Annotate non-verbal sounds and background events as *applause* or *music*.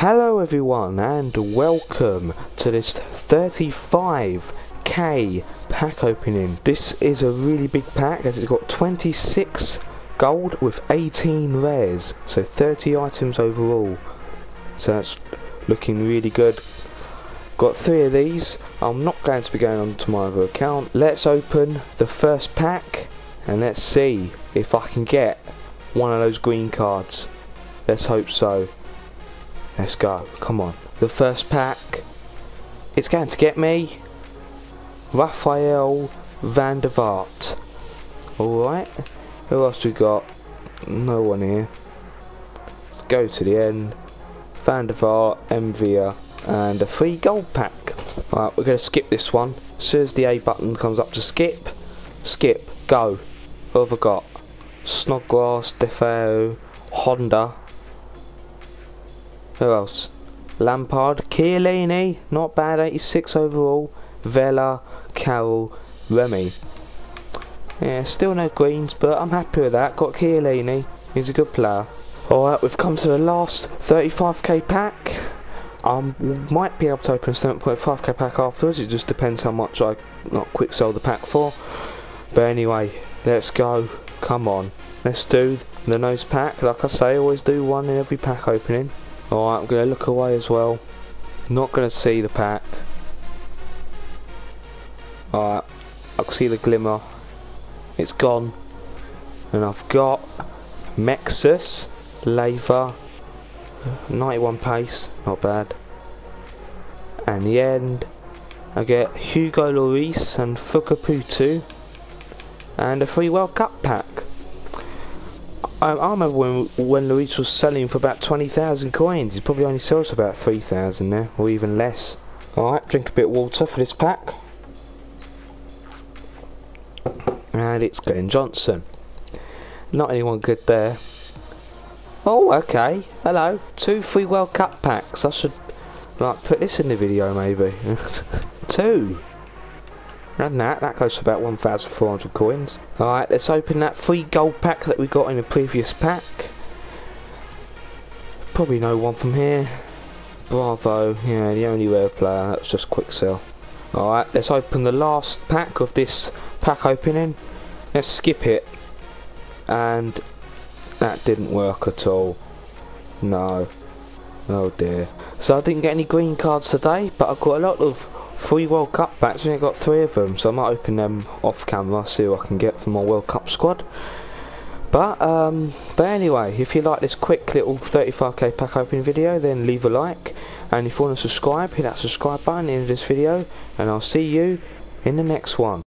Hello everyone and welcome to this 35k pack opening. This is a really big pack as it's got 26 gold with 18 rares, so 30 items overall. So that's looking really good. Got three of these. I'm not going to be going on to my other account. Let's open the first pack and let's see if I can get one of those green cards. Let's hope so. Let's go. Come on. The first pack. It's going to get me Raphael van der Vaart. Alright. Who else we got? No one here. Let's go to the end. Van der Vaart, Envia, and a free gold pack. Alright, we're going to skip this one. As soon as the A button comes up to skip, skip, go. Who have I got? Snodgrass, Defoe, Honda, who else? Lampard, Chiellini, not bad, 86 overall. Vela, Carroll, Remy. Yeah, still no greens, but I'm happy with that. Got Chiellini, he's a good player. Alright, we've come to the last 35k pack. I might be able to open a 7.5k pack afterwards, it just depends how much I not quick sell the pack for. But anyway, let's go. Come on, let's do the nose pack. Like I say, I always do one in every pack opening. Alright, I'm going to look away as well. Not going to see the pack. Alright, I can see the glimmer. It's gone. And I've got Mexus, Leva, 91 pace, not bad. And the end, I get Hugo Lloris and Fukaputu. And a free World Cup pack. I, I remember when when Luis was selling for about 20,000 coins. He probably only sells for about 3,000 now, or even less. Alright, drink a bit of water for this pack. And it's Glenn Johnson. Not anyone good there. Oh, okay. Hello. Two free World Cup packs. I should like put this in the video maybe. *laughs* Two. And that, that goes for about 1,400 coins. Alright, let's open that free gold pack that we got in the previous pack. Probably no one from here. Bravo, yeah, the only rare player, that's just quick sell. Alright, let's open the last pack of this pack opening. Let's skip it. And that didn't work at all. No. Oh dear. So I didn't get any green cards today, but I've got a lot of Three World Cup packs, and I got three of them, so I might open them off camera, see what I can get from my World Cup squad. But, um, but anyway, if you like this quick little 35k pack opening video, then leave a like. And if you want to subscribe, hit that subscribe button in this video, and I'll see you in the next one.